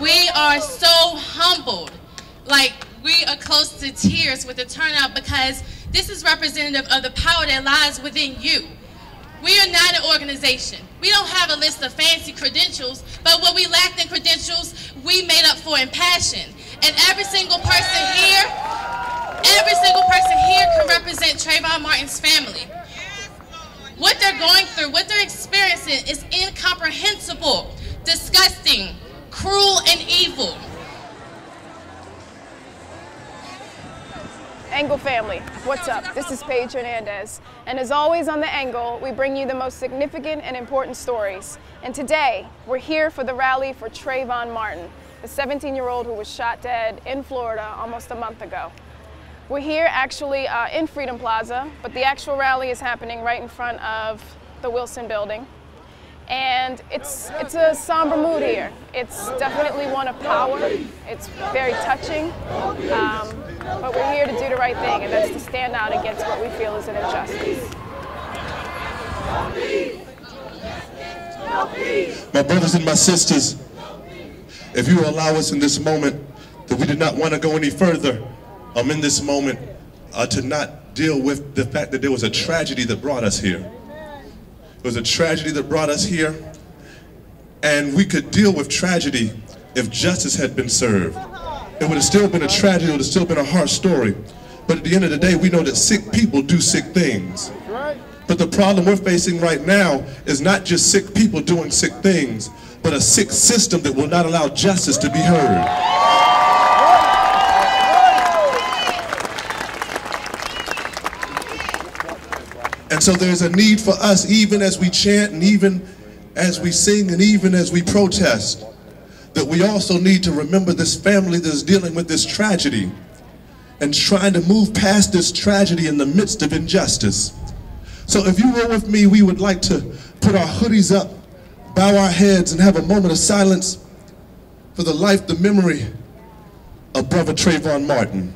We are so humbled. Like, we are close to tears with the turnout because this is representative of the power that lies within you. We are not an organization. We don't have a list of fancy credentials, but what we lacked in credentials, we made up for in passion. And every single person here, every single person here can represent Trayvon Martin's family. What they're going through, what they're experiencing is incomprehensible, disgusting, cruel, and evil. Angle family, what's up? This is Paige Hernandez. And as always on The Angle, we bring you the most significant and important stories. And today, we're here for the rally for Trayvon Martin, the 17-year-old who was shot dead in Florida almost a month ago. We're here actually uh, in Freedom Plaza, but the actual rally is happening right in front of the Wilson Building. And it's, it's a somber mood here. It's definitely one of power. It's very touching. Um, but we're here to do the right thing, and that's to stand out against what we feel is an injustice. My brothers and my sisters, if you allow us in this moment that we did not want to go any further, um, in this moment uh, to not deal with the fact that there was a tragedy that brought us here. It was a tragedy that brought us here, and we could deal with tragedy if justice had been served. It would have still been a tragedy, it would have still been a hard story. But at the end of the day, we know that sick people do sick things. But the problem we're facing right now is not just sick people doing sick things, but a sick system that will not allow justice to be heard. And so there's a need for us, even as we chant and even as we sing and even as we protest, that we also need to remember this family that's dealing with this tragedy and trying to move past this tragedy in the midst of injustice. So if you were with me, we would like to put our hoodies up, bow our heads, and have a moment of silence for the life, the memory of Brother Trayvon Martin.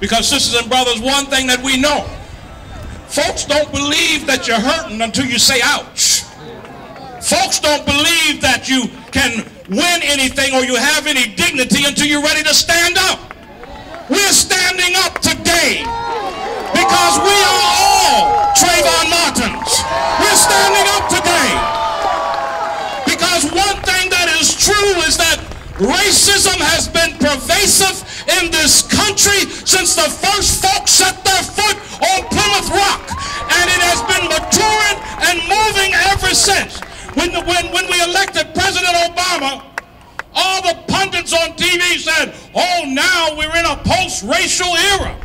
Because, sisters and brothers, one thing that we know folks don't believe that you're hurting until you say ouch. Folks don't believe that you can win anything or you have any dignity until you're ready to stand up. We're standing up today because we are all Trayvon Martins. We're standing up today because one thing that is true is that racism has been pervasive in this country since the first folks set their foot on Plymouth Rock. And it has been maturing and moving ever since. When, when, when we elected President Obama, all the pundits on TV said, oh, now we're in a post-racial era.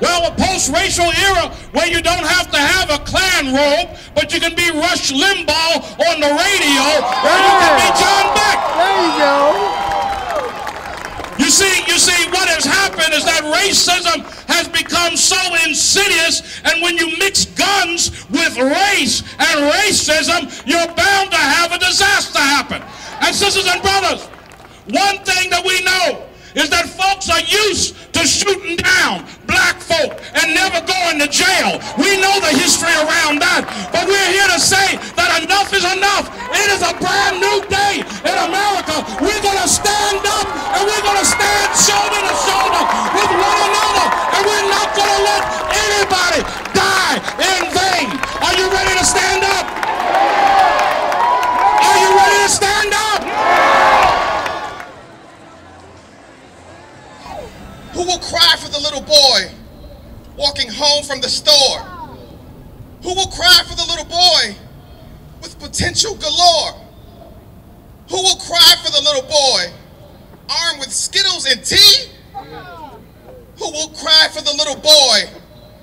Well, a post-racial era where you don't have to have a Klan robe, but you can be Rush Limbaugh on the radio, or you can be Glenn Beck. There you go. You see, you see, what has happened is that racism has become so insidious, and when you mix guns with race and racism, you're bound to have a disaster happen. And sisters and brothers, one thing that we know is that folks are used to shooting down black folk and never going to jail. We know the history around that, but we're here to say that enough Who will cry for the little boy walking home from the store? Who will cry for the little boy with potential galore? Who will cry for the little boy armed with Skittles and tea? Who will cry for the little boy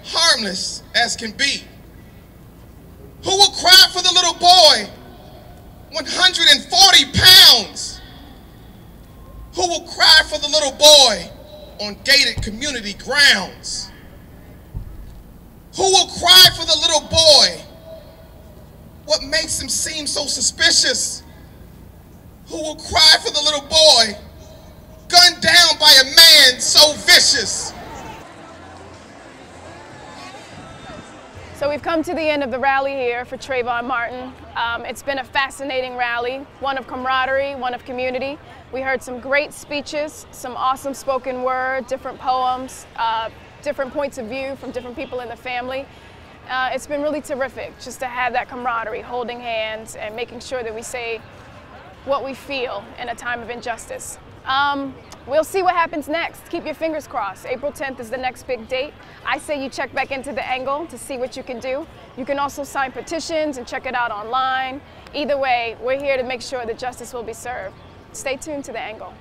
harmless as can be? Who will cry for the little boy 140 pounds? Who will cry for the little boy on gated community grounds? Who will cry for the little boy? What makes him seem so suspicious? Who will cry for the little boy gunned down by a man so vicious. So we've come to the end of the rally here for Trayvon Martin. Um, it's been a fascinating rally, one of camaraderie, one of community. We heard some great speeches, some awesome spoken word, different poems, uh, different points of view from different people in the family. Uh, it's been really terrific just to have that camaraderie, holding hands and making sure that we say what we feel in a time of injustice. Um, we'll see what happens next. Keep your fingers crossed. April 10th is the next big date. I say you check back into the angle to see what you can do. You can also sign petitions and check it out online. Either way, we're here to make sure that justice will be served. Stay tuned to the angle.